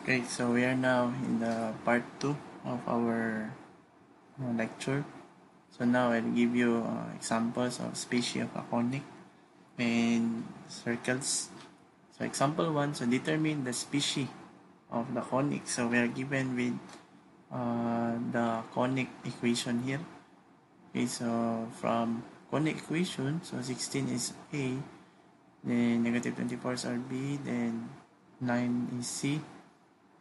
Okay, so we are now in the part 2 of our uh, lecture. So now I'll give you uh, examples of species of a conic and circles. So example 1, so determine the species of the conic. So we are given with uh, the conic equation here. Okay, so from conic equation, so 16 is A, then negative 24 is RB, then 9 is C,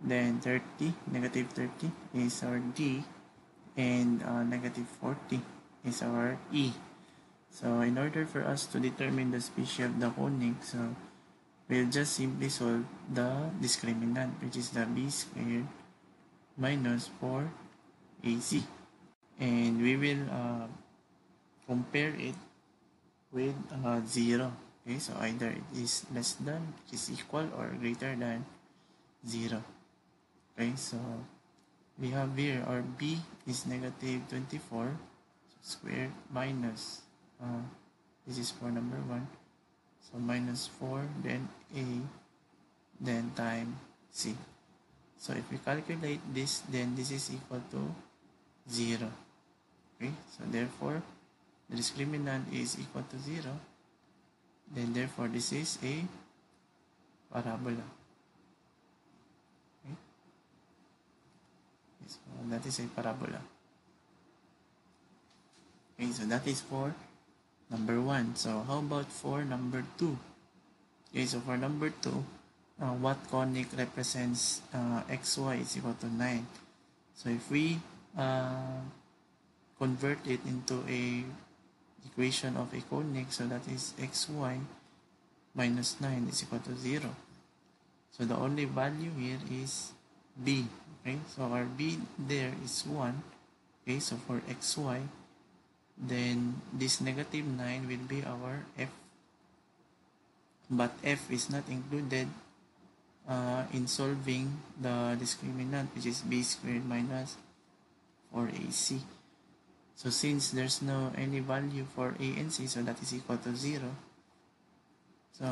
then 30 negative 30 is our D and uh, negative 40 is our E. So in order for us to determine the species of the conic so we'll just simply solve the discriminant which is the B squared minus 4 AC and we will uh, compare it with uh, 0 okay so either it is less than which is equal or greater than 0 Okay, so we have here our b is negative 24 so squared minus uh, this is for number 1 so minus 4 then a then time c. So if we calculate this then this is equal to 0 okay so therefore the discriminant is equal to 0 then therefore this is a parabola So that is a parabola. Okay, so that is for number 1. So how about for number 2? Okay, so for number 2, uh, what conic represents uh, xy is equal to 9. So if we uh, convert it into a equation of a conic, so that is xy minus 9 is equal to 0. So the only value here is b okay? So our b there is 1 okay? So for xy then this negative 9 will be our f. But f is not included uh, in solving the discriminant which is b squared minus 4ac so since there's no any value for a and c so that is equal to 0 so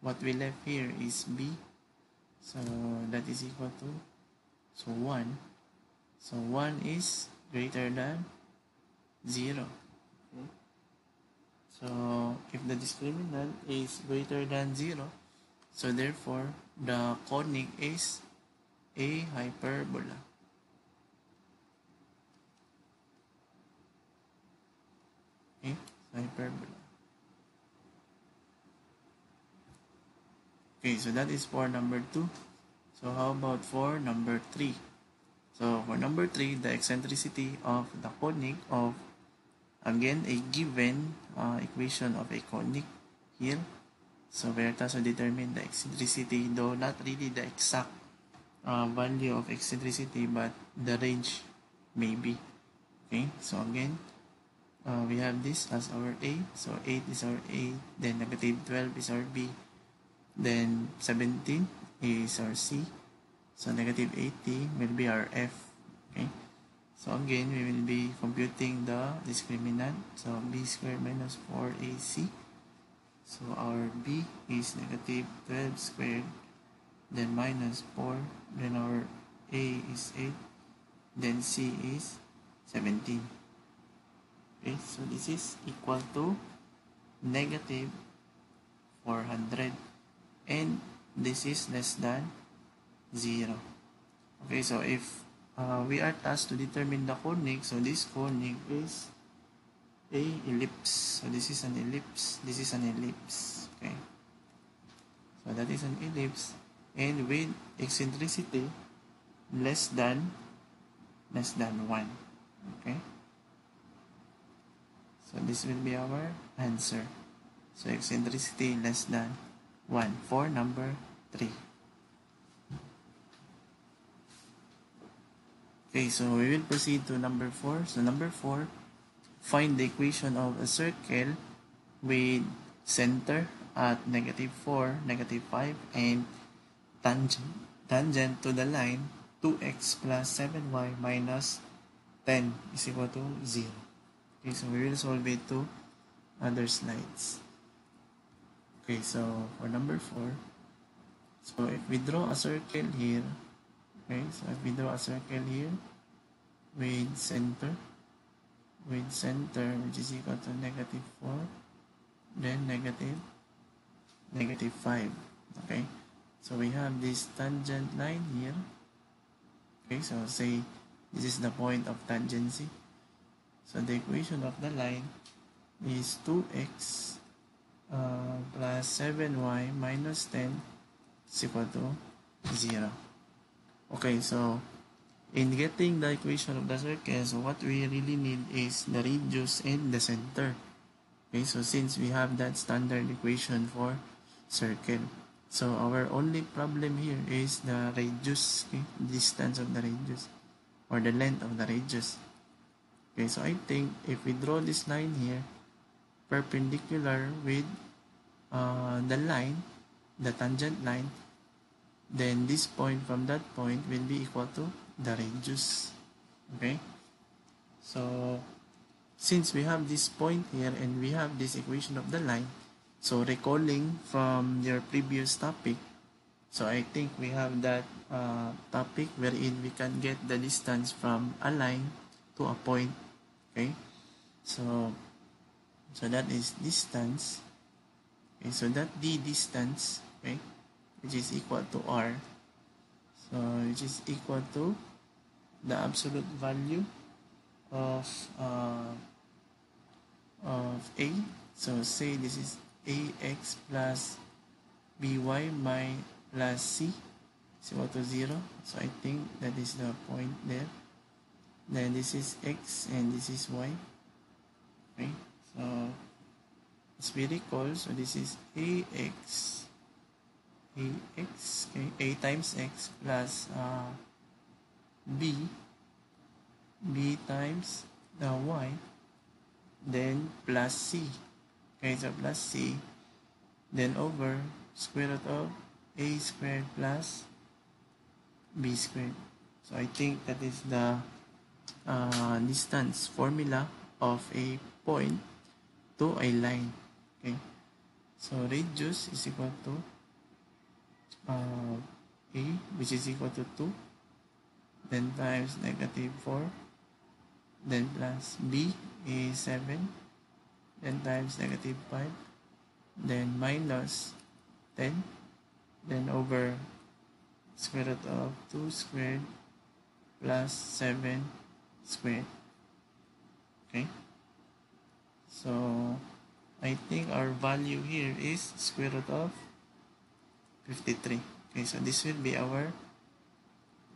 what we left here is b so that is equal to so 1. So 1 is greater than 0. Okay. So if the discriminant is greater than 0, so therefore the conic is a hyperbola. Okay, hyperbola. Okay, so that is for number 2. So how about for number 3? So for number 3, the eccentricity of the conic of, again, a given uh, equation of a conic here. So we are to determine the eccentricity, though not really the exact uh, value of eccentricity, but the range maybe. Okay, so again, uh, we have this as our A. So 8 is our A, then negative 12 is our B, then 17 is our C. So negative 80 will be our F. Okay. So again, we will be computing the discriminant. So B squared minus 4AC. So our B is negative 12 squared. Then minus 4. Then our A is 8. Then C is 17. Okay, so this is equal to negative 400. And this is less than 0. Okay, so if uh, we are tasked to determine the conic, so this conic is a ellipse. So this is an ellipse, this is an ellipse. Okay. So that is an ellipse and with eccentricity less than less than 1. Okay. So this will be our answer. So eccentricity less than 1 for number 3. Okay, so we will proceed to number 4. So number 4, find the equation of a circle with center at negative 4, negative 5, and tangent, tangent to the line 2x plus 7y minus 10 is equal to 0. Okay, so we will solve it to other slides. Okay, so for number 4, So if we draw a circle here, okay, so if we draw a circle here with center, with center which is equal to negative 4, then negative, negative 5, okay. So we have this tangent line here, okay, so say this is the point of tangency. So the equation of the line is 2x uh, plus 7y minus 10 is equal to 0. Okay, so in getting the equation of the circle, so what we really need is the radius and the center. Okay, so since we have that standard equation for circle, so our only problem here is the radius, okay, distance of the radius or the length of the radius. Okay, so I think if we draw this line here, perpendicular with uh, the line, the tangent line, then this point from that point will be equal to the radius. Okay? So, since we have this point here and we have this equation of the line, so recalling from your previous topic, so I think we have that uh, topic wherein we can get the distance from a line to a point. Okay? So, so that is distance. Okay, so that d distance, okay, which is equal to r. So which is equal to the absolute value of uh, of a. So say this is ax plus by my plus c is equal to 0. So I think that is the point there. Then this is x and this is y. Okay. Recall, so this is ax ax okay, a times x plus uh, b b times the y then plus c okay so plus c then over square root of a squared plus b squared. So I think that is the uh, distance formula of a point to a line. Okay. So radius is equal to uh, a which is equal to 2 then times negative 4 then plus b is 7 then times negative 5 then minus 10 then over square root of 2 squared plus 7 squared okay so I think our value here is square root of 53. Okay, so this will be our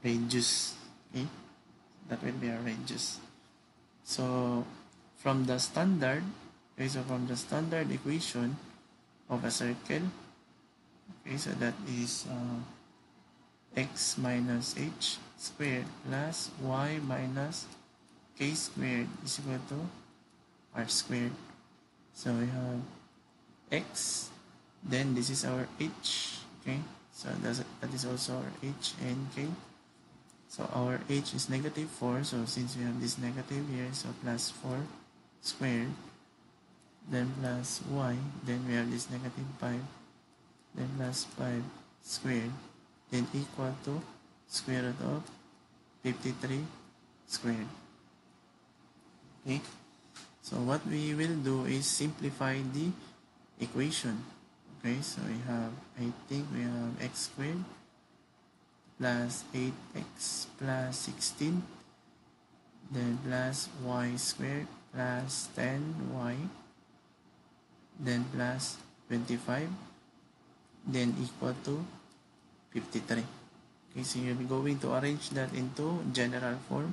radius. Okay, that will be our radius. So from the standard, okay, so from the standard equation of a circle, okay, so that is uh, x minus h squared plus y minus k squared is equal to r squared. So we have x, then this is our h, okay? So that's, that is also our h and k. So our h is negative 4, so since we have this negative here, so plus 4 squared, then plus y, then we have this negative 5, then plus 5 squared, then equal to square root of 53 squared. Okay? So what we will do is simplify the equation. Okay, so we have, I think we have x squared plus 8x plus 16 then plus y squared plus 10y then plus 25 then equal to 53 okay so you're going to arrange that into general form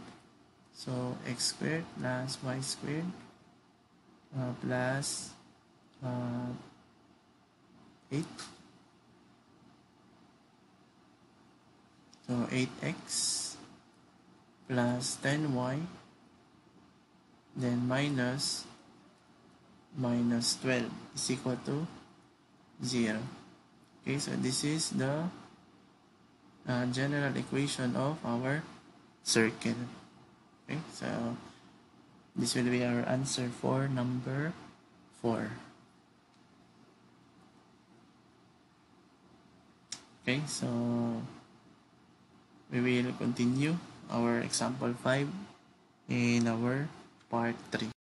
so x squared plus y squared uh, plus uh, 8 so 8x plus 10y then minus minus 12 is equal to 0 okay so this is the uh, general equation of our circle. Okay so this will be our answer for number 4. Okay, so we will continue our example 5 in our part 3.